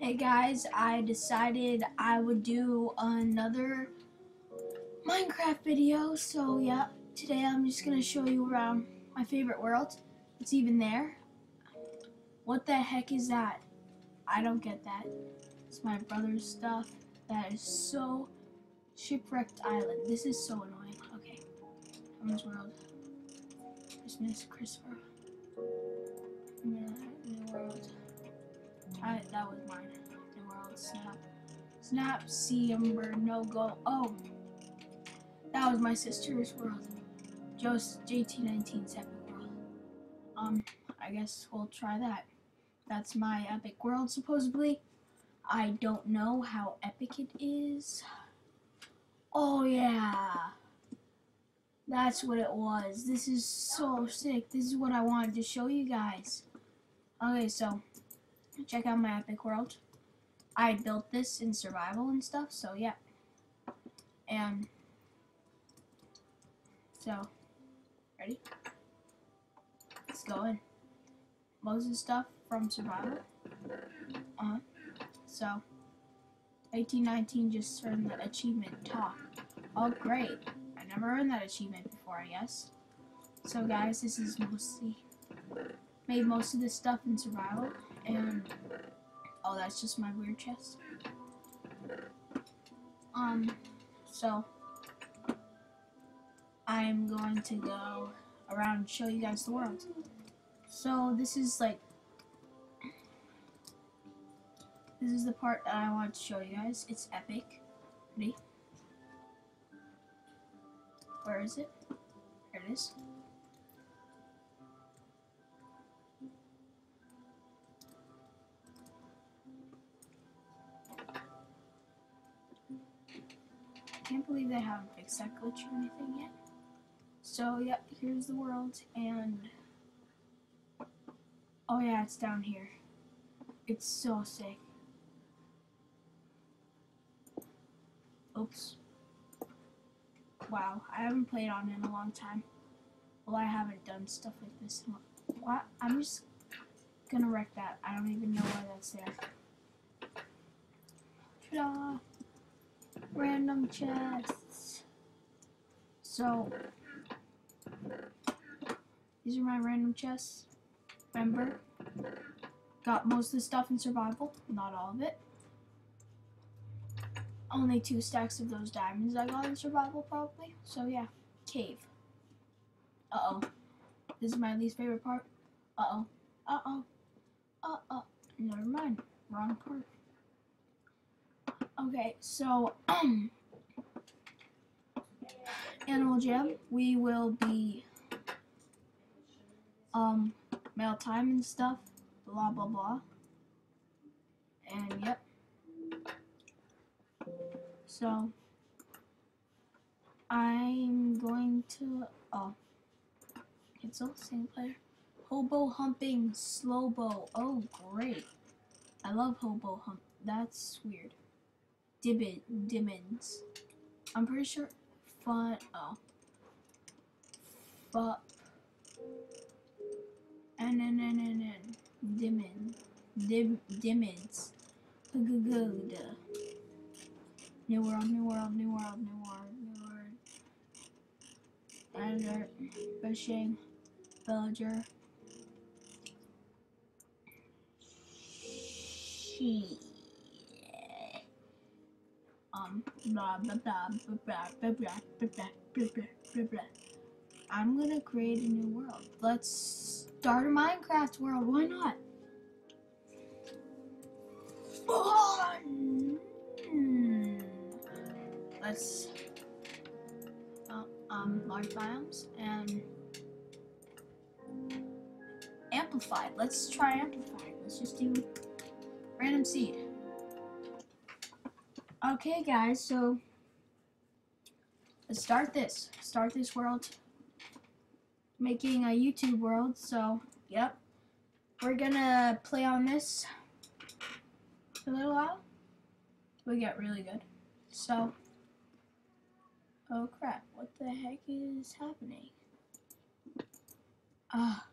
Hey guys, I decided I would do another Minecraft video. So yeah, today I'm just gonna show you around my favorite world. It's even there. What the heck is that? I don't get that. It's my brother's stuff. That is so shipwrecked island. This is so annoying. Okay, Herman's world. Christmas, Christopher. Yeah, new world. I, that was mine. World, snap. Snap, see, ember, no go. Oh, that was my sister's world. Just JT19's epic world. Um, I guess we'll try that. That's my epic world, supposedly. I don't know how epic it is. Oh, yeah. That's what it was. This is so sick. This is what I wanted to show you guys. Okay, so check out my epic world. I built this in survival and stuff, so yeah. And so ready? Let's go in. Most of stuff from survival. Uh so 1819 just earned the achievement talk. Oh great. I never earned that achievement before, I guess. So guys, this is mostly made most of this stuff in survival and oh that's just my weird chest. Um so I'm going to go around and show you guys the world. So this is like this is the part that I want to show you guys. It's epic. Ready? Where is it? There it is can't believe they haven't fixed that glitch or anything yet. So, yep, here's the world, and... Oh yeah, it's down here. It's so sick. Oops. Wow, I haven't played on in a long time. Well, I haven't done stuff like this in a What? I'm just gonna wreck that. I don't even know why that's there. Ta-da! Random chests. So, these are my random chests. Remember, got most of the stuff in survival, not all of it. Only two stacks of those diamonds I got in survival, probably. So yeah, cave. Uh-oh. This is my least favorite part. Uh-oh. Uh-oh. Uh-oh. Never mind. Wrong part. Okay, so um, Animal Jam, we will be um mail time and stuff, blah blah blah. And yep. So I'm going to oh cancel single player. Hobo humping slowbo. Oh great. I love hobo hump. That's weird. Dibbin, Dimmins. I'm pretty sure fun, oh. Fup. N N N N N. Dimmin. Dim, Dimmins. Good. New world, new world, new world, new world, new world. Desert, fishing, villager. Sheep I'm gonna create a new world. Let's start a Minecraft world. Why not? Fun. Let's uh, um large biomes and amplified. Let's try amplified. Let's just do random seed. Okay, guys, so let's start this. Start this world. Making a YouTube world, so, yep. We're gonna play on this a little while. We get really good. So, oh crap, what the heck is happening? Ah,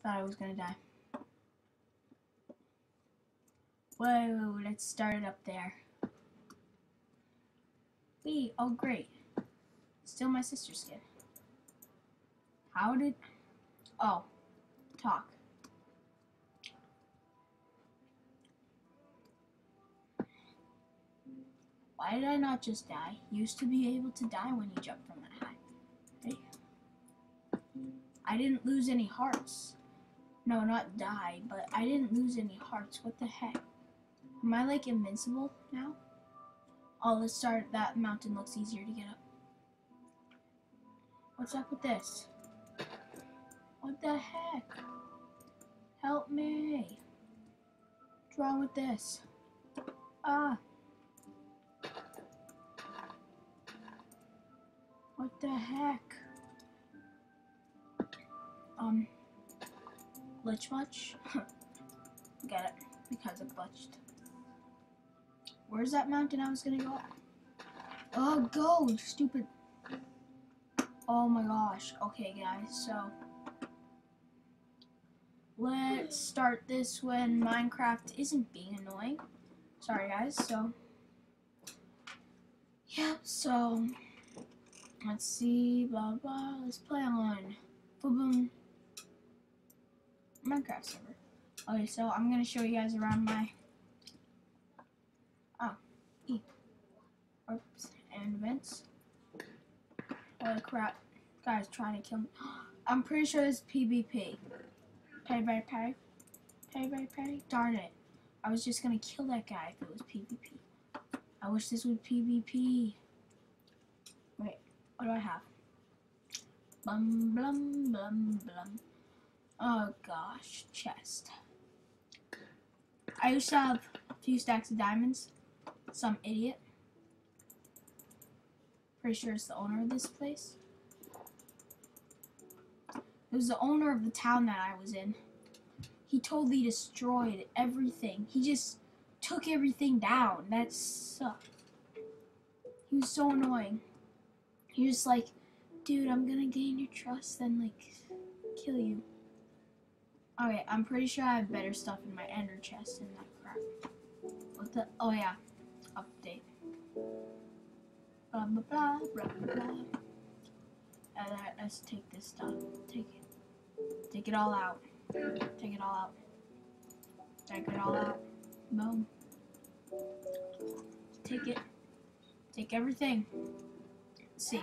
thought I was gonna die. Whoa, let's start it up there. Wait, oh great. Still my sister's skin. How did... Oh, talk. Why did I not just die? Used to be able to die when you jump from that high. I didn't lose any hearts. No, not die, but I didn't lose any hearts. What the heck? Am I like invincible now? Oh, let's start. That mountain looks easier to get up. What's up with this? What the heck? Help me. What's wrong with this? Ah. What the heck? Um, glitch much? Get it, because it glitched. Where's that mountain I was gonna go up? Oh, go, stupid. Oh my gosh. Okay, guys, so let's start this when Minecraft isn't being annoying. Sorry, guys. So, yeah, so let's see, blah blah. Let's play on Boom, boom Minecraft server. Okay, so I'm gonna show you guys around my oh e oops and events. Holy uh, crap, guys trying to kill me. I'm pretty sure it's PvP. Pay, pay, pay, pay, pay, pay. Darn it! I was just gonna kill that guy if it was PvP. I wish this was PvP. Wait, what do I have? Blum, blum, blum, blum. Oh gosh, chest. I used to have a few stacks of diamonds. Some idiot. Pretty sure it's the owner of this place. It was the owner of the town that I was in. He totally destroyed everything. He just took everything down. That sucked. He was so annoying. He was like, dude, I'm gonna gain your trust and like kill you. Alright, I'm pretty sure I have better stuff in my ender chest than that crap. What the? Oh yeah. Blah blah blah blah blah. blah. Uh, let's take this stuff. Take it. Take it all out. Take it all out. Take it all out. Boom. Take it. Take everything. Let's see.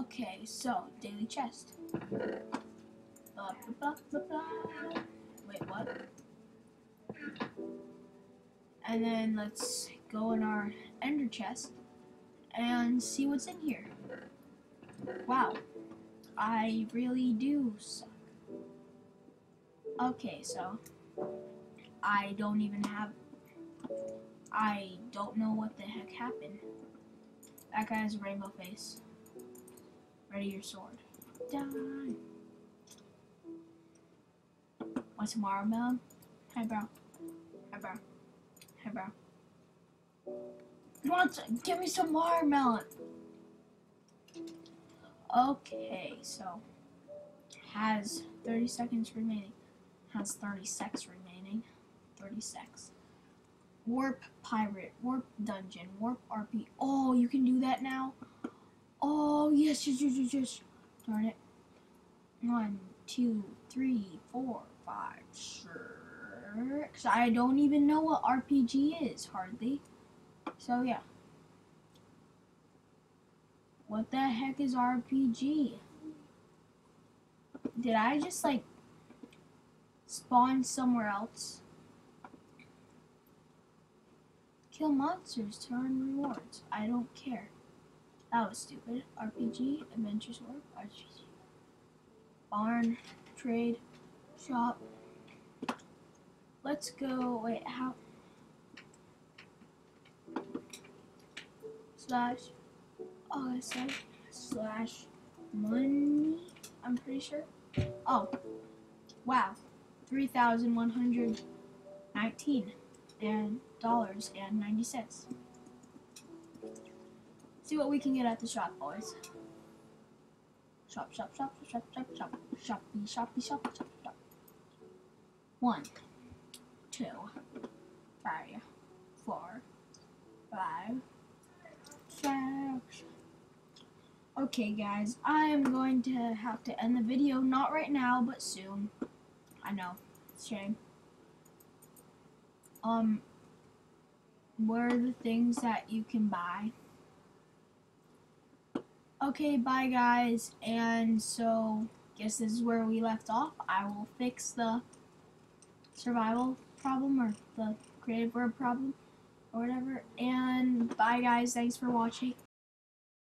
Okay, so daily chest. Blah, blah, blah, blah, Wait, what? And then let's go in our ender chest and see what's in here. Wow, I really do suck. Okay, so I don't even have. I don't know what the heck happened. That guy has a rainbow face. Ready your sword. Die. What's watermelon? Hey, bro. Hey, bro. Hey, bro. You want to give me some watermelon? Okay, so has 30 seconds remaining. Has 30 seconds remaining. 30 seconds. Warp pirate, warp dungeon, warp RP. Oh, you can do that now. Oh, yes, yes, yes, yes, yes. Darn it. One, two, three, four, five. Sure. Because I don't even know what RPG is, hardly. So, yeah. What the heck is RPG? Did I just, like, spawn somewhere else? Kill monsters to earn rewards. I don't care. That was stupid. RPG, Adventures Warp, RPG. Barn, Trade, Shop. Let's go, wait, how? Slash, oh, slash money, I'm pretty sure. Oh, wow, 3,119 and dollars and 90 cents see what we can get at the shop, boys. Shop, shop, shop, shop, shop, shop, shop, shoppy, shoppy, shop, shop, shop. One, two, three, four, five, Okay, guys, I am going to have to end the video. Not right now, but soon. I know, it's a shame. Um, what are the things that you can buy? Okay, bye, guys. And so, guess this is where we left off. I will fix the survival problem or the creative word problem or whatever. And bye, guys. Thanks for watching.